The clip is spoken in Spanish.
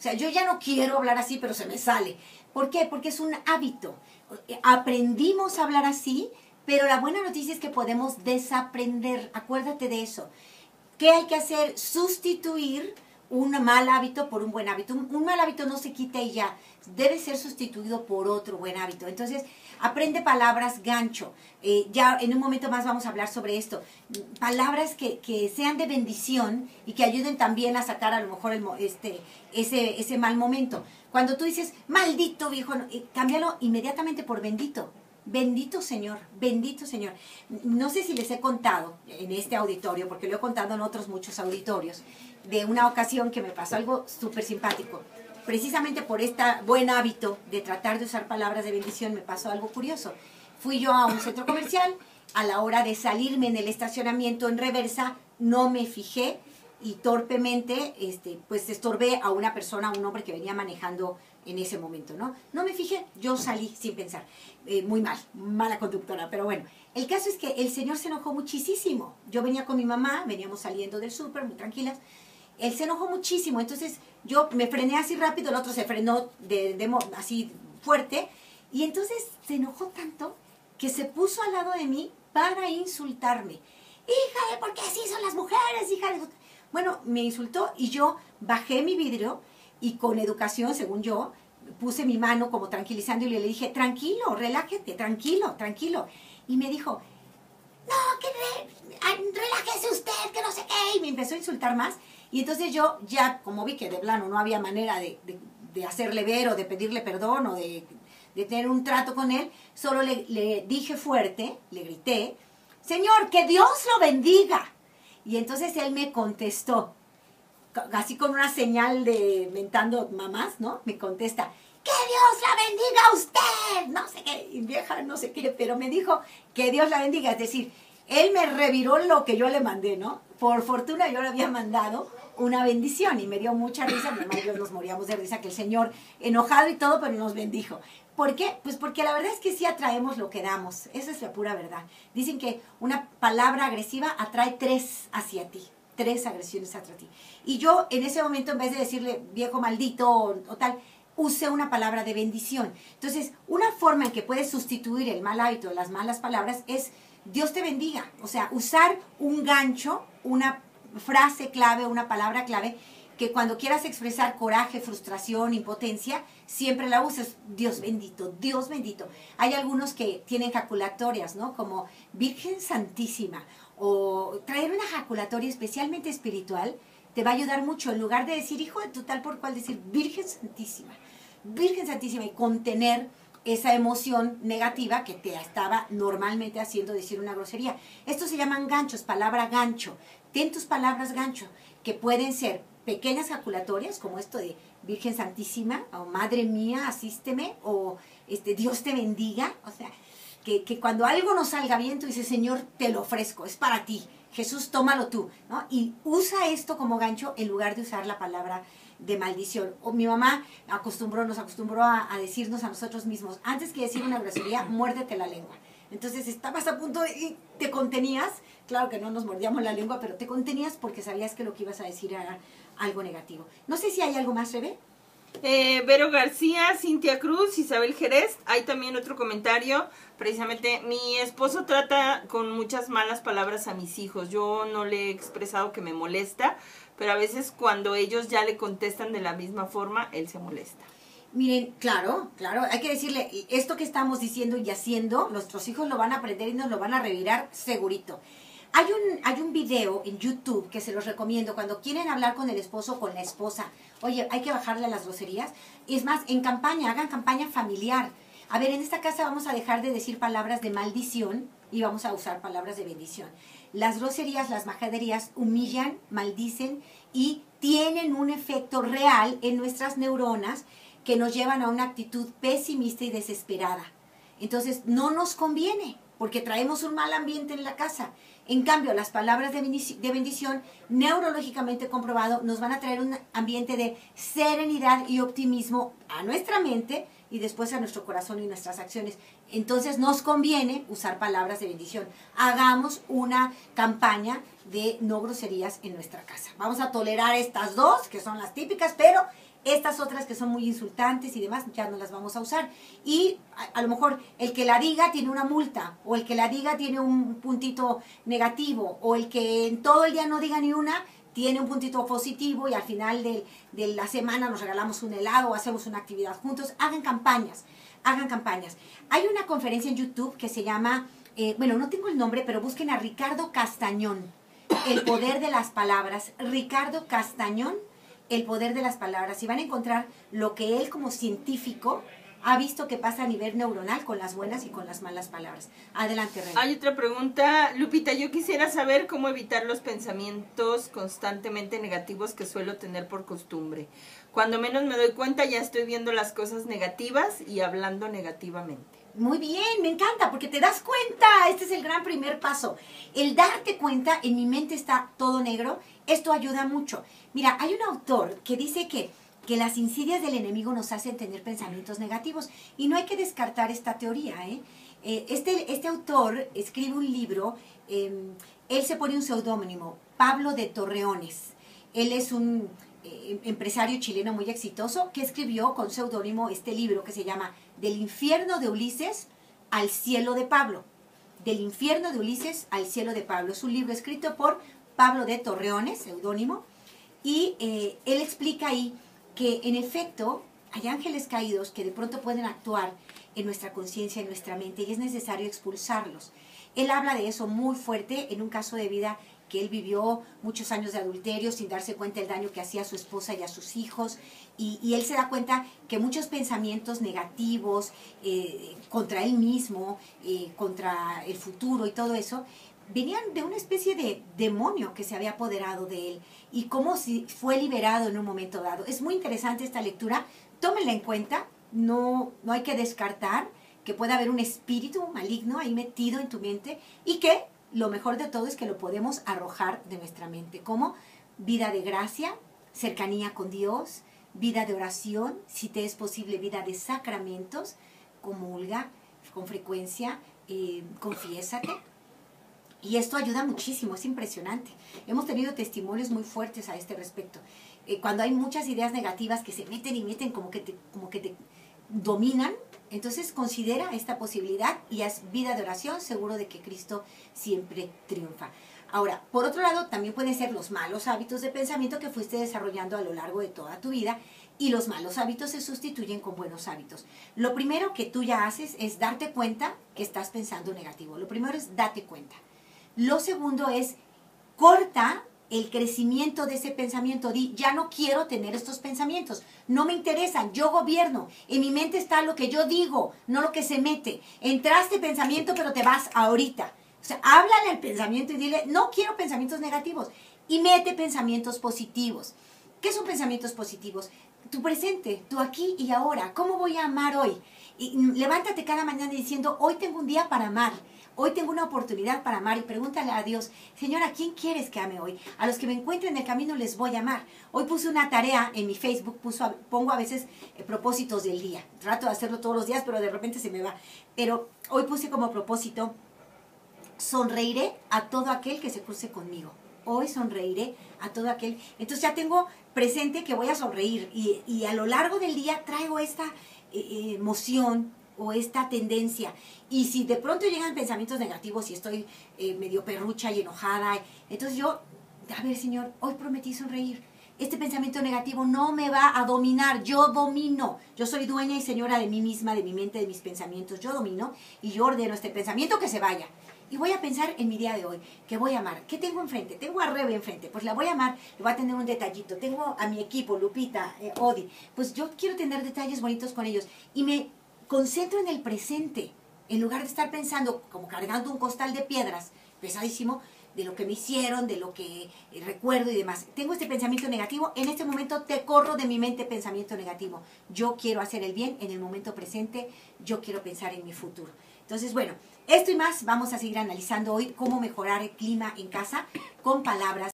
O sea, yo ya no quiero hablar así, pero se me sale. ¿Por qué? Porque es un hábito. Aprendimos a hablar así, pero la buena noticia es que podemos desaprender. Acuérdate de eso. ¿Qué hay que hacer? Sustituir un mal hábito por un buen hábito. Un, mal hábito no se quita y ya. Debe ser sustituido por otro buen hábito. Entonces, aprende palabras gancho. Eh, ya en un momento más vamos a hablar sobre esto. Palabras que, sean de bendición y que ayuden también a sacar a lo mejor el, este, ese, ese mal momento. Cuando tú dices, maldito viejo, eh, cámbialo inmediatamente por bendito. Bendito Señor, bendito Señor. No sé si les he contado en este auditorio, porque lo he contado en otros muchos auditorios, de una ocasión que me pasó algo súper simpático. Precisamente por este buen hábito de tratar de usar palabras de bendición me pasó algo curioso. Fui yo a un centro comercial, a la hora de salirme en el estacionamiento en reversa, no me fijé y torpemente, este, pues estorbé a una persona, a un hombre que venía manejando en ese momento, ¿no? No me fijé, yo salí sin pensar. Eh, muy mal, mala conductora, pero bueno. El caso es que el señor se enojó muchísimo. Yo venía con mi mamá, veníamos saliendo del súper, muy tranquilas. Él se enojó muchísimo, entonces yo me frené así rápido, el otro se frenó de, así fuerte, y entonces se enojó tanto que se puso al lado de mí para insultarme. Hija de, ¿por qué así son las mujeres? Hija de... Bueno, me insultó y yo bajé mi vidrio y con educación, según yo, puse mi mano como tranquilizando y le dije, tranquilo, relájate, tranquilo, tranquilo. Y me dijo, no, que relájese usted, que no sé qué. Y me empezó a insultar más. Y entonces yo ya, como vi que de plano no había manera de, hacerle ver o de pedirle perdón o de, tener un trato con él, solo le, le dije fuerte, le grité, Señor, que Dios lo bendiga. Y entonces él me contestó, así con una señal de mentando mamás, ¿no? Me contesta, que Dios la bendiga a usted, no sé qué, vieja, no sé qué, pero me dijo que Dios la bendiga, es decir, él me reviró lo que yo le mandé, ¿no? Por fortuna yo le había mandado una bendición y me dio mucha risa, mi mamá y yo nos moríamos de risa que el Señor, enojado y todo, pero nos bendijo. ¿Por qué? Pues porque la verdad es que sí atraemos lo que damos, esa es la pura verdad. Dicen que una palabra agresiva atrae tres hacia ti, tres agresiones hacia ti. Y yo en ese momento, en vez de decirle viejo maldito o, tal, usé una palabra de bendición. Entonces, una forma en que puedes sustituir el mal hábito las malas palabras es Dios te bendiga. O sea, usar un gancho, una frase clave, una palabra clave, que cuando quieras expresar coraje, frustración, impotencia, siempre la uses. Dios bendito, Dios bendito. Hay algunos que tienen jaculatorias, ¿no? Como Virgen Santísima. O traer una jaculatoria especialmente espiritual te va a ayudar mucho. En lugar de decir hijo de tu tal por cual, decir Virgen Santísima. Virgen Santísima y contener esa emoción negativa que te estaba normalmente haciendo decir una grosería. Estos se llaman ganchos, palabra gancho. Ten tus palabras gancho, que pueden ser pequeñas jaculatorias, como esto de Virgen Santísima, o Madre mía, asísteme, o este, Dios te bendiga. O sea, que, que cuando algo no salga bien, tú dices, Señor, te lo ofrezco, es para ti Jesús, tómalo tú, ¿no? Y usa esto como gancho en lugar de usar la palabra de maldición. O mi mamá acostumbró, nos acostumbró a, decirnos a nosotros mismos, antes que decir una grosería, muérdete la lengua. Entonces estabas a punto de, y te contenías, claro que no nos mordíamos la lengua, pero te contenías porque sabías que lo que ibas a decir era algo negativo. No sé si hay algo más, Rebe. Eh, Vero García, Cintia Cruz, Isabel Jerez. Hay también otro comentario. Precisamente, mi esposo trata con muchas malas palabras a mis hijos. Yo no le he expresado que me molesta, pero a veces cuando ellos ya le contestan de la misma forma, él se molesta. Miren, claro, claro, hay que decirle, esto que estamos diciendo y haciendo, nuestros hijos lo van a aprender y nos lo van a revirar segurito. Hay un, hay un video en YouTube que se los recomiendo cuando quieren hablar con el esposo o con la esposa. Oye, hay que bajarle a las groserías. Es más, en campaña, hagan campaña familiar. A ver, en esta casa vamos a dejar de decir palabras de maldición y vamos a usar palabras de bendición. Las groserías, las majaderías humillan, maldicen y tienen un efecto real en nuestras neuronas que nos llevan a una actitud pesimista y desesperada. Entonces, no nos conviene porque traemos un mal ambiente en la casa. En cambio, las palabras de bendición, neurológicamente comprobado, nos van a traer un ambiente de serenidad y optimismo a nuestra mente y después a nuestro corazón y nuestras acciones. Entonces nos conviene usar palabras de bendición. Hagamos una campaña de no groserías en nuestra casa. Vamos a tolerar estas dos, que son las típicas, pero Estas otras que son muy insultantes y demás, ya no las vamos a usar. Y a, lo mejor el que la diga tiene una multa, o el que la diga tiene un puntito negativo, o el que en todo el día no diga ni una, tiene un puntito positivo y al final de, de la semana nos regalamos un helado o hacemos una actividad juntos. Hagan campañas, hagan campañas. Hay una conferencia en YouTube que se llama, eh, bueno, no tengo el nombre, pero busquen a Ricardo Castañón, El Poder de las Palabras. Ricardo Castañón, El Poder de las Palabras. Y van a encontrar lo que él como científico ha visto que pasa a nivel neuronal con las buenas y con las malas palabras. Adelante, René. Hay otra pregunta, Lupita, yo quisiera saber cómo evitar los pensamientos constantemente negativos que suelo tener por costumbre. Cuando menos me doy cuenta ya estoy viendo las cosas negativas y hablando negativamente. Muy bien, me encanta porque te das cuenta. Este es el gran primer paso. El darte cuenta, en mi mente está todo negro, esto ayuda mucho. Mira, hay un autor que dice que que las insidias del enemigo nos hacen tener pensamientos negativos. Y no hay que descartar esta teoría. ¿eh? Eh, este, este autor escribe un libro, eh, él se pone un seudónimo, Pablo de Torreones. Él es un eh, empresario chileno muy exitoso que escribió con seudónimo este libro que se llama Del infierno de Ulises al cielo de Pablo. Del infierno de Ulises al cielo de Pablo. Es un libro escrito por Pablo de Torreones, seudónimo, y eh, él explica ahí que en efecto hay ángeles caídos que de pronto pueden actuar en nuestra conciencia, en nuestra mente, y es necesario expulsarlos. Él habla de eso muy fuerte en un caso de vida que él vivió muchos años de adulterio sin darse cuenta del daño que hacía a su esposa y a sus hijos. Y, él se da cuenta que muchos pensamientos negativos eh, contra él mismo, eh, contra el futuro y todo eso, venían de una especie de demonio que se había apoderado de él y cómo si fue liberado en un momento dado. Es muy interesante esta lectura, tómenla en cuenta, no, no hay que descartar que pueda haber un espíritu maligno ahí metido en tu mente y que lo mejor de todo es que lo podemos arrojar de nuestra mente, como vida de gracia, cercanía con Dios, vida de oración, si te es posible, vida de sacramentos, comulga con frecuencia, eh, confiésate. Y esto ayuda muchísimo, es impresionante. Hemos tenido testimonios muy fuertes a este respecto. Eh, cuando hay muchas ideas negativas que se meten y meten como que como que te dominan, entonces considera esta posibilidad y haz vida de oración, seguro de que Cristo siempre triunfa. Ahora, por otro lado, también pueden ser los malos hábitos de pensamiento que fuiste desarrollando a lo largo de toda tu vida y los malos hábitos se sustituyen con buenos hábitos. Lo primero que tú ya haces es darte cuenta que estás pensando negativo. Lo primero es date cuenta. Lo segundo es corta el crecimiento de ese pensamiento. Di, ya no quiero tener estos pensamientos. No me interesan. Yo gobierno. En mi mente está lo que yo digo, no lo que se mete. Entraste pensamiento, pero te vas ahorita. O sea, háblale al pensamiento y dile, no quiero pensamientos negativos. Y mete pensamientos positivos. ¿Qué son pensamientos positivos? Tu presente, tu aquí y ahora. ¿Cómo voy a amar hoy? Y levántate cada mañana diciendo, hoy tengo un día para amar. Hoy tengo una oportunidad para amar y pregúntale a Dios, Señor, ¿a quién quieres que ame hoy? A los que me encuentren en el camino les voy a amar. Hoy puse una tarea en mi Facebook, puso, pongo a veces eh, propósitos del día. Trato de hacerlo todos los días, pero de repente se me va. Pero hoy puse como propósito, sonreiré a todo aquel que se cruce conmigo. Hoy sonreiré a todo aquel. Entonces ya tengo presente que voy a sonreír y, a lo largo del día traigo esta eh, emoción, o esta tendencia. Y si de pronto llegan pensamientos negativos y estoy eh, medio perrucha y enojada, entonces yo, a ver Señor, hoy prometí sonreír. Este pensamiento negativo no me va a dominar, yo domino. Yo soy dueña y señora de mí misma, de mi mente, de mis pensamientos. Yo domino y yo ordeno este pensamiento que se vaya. Y voy a pensar en mi día de hoy, que voy a amar. ¿Qué tengo enfrente? Tengo a Rebe enfrente. Pues la voy a amar, le voy a tener un detallito. Tengo a mi equipo, Lupita, eh, Odi. Pues yo quiero tener detalles bonitos con ellos. Y me concentro en el presente, en lugar de estar pensando como cargando un costal de piedras, pesadísimo, de lo que me hicieron, de lo que eh, recuerdo y demás. Tengo este pensamiento negativo, en este momento te corro de mi mente pensamiento negativo. Yo quiero hacer el bien en el momento presente, yo quiero pensar en mi futuro. Entonces, bueno, esto y más vamos a seguir analizando hoy cómo mejorar el clima en casa con palabras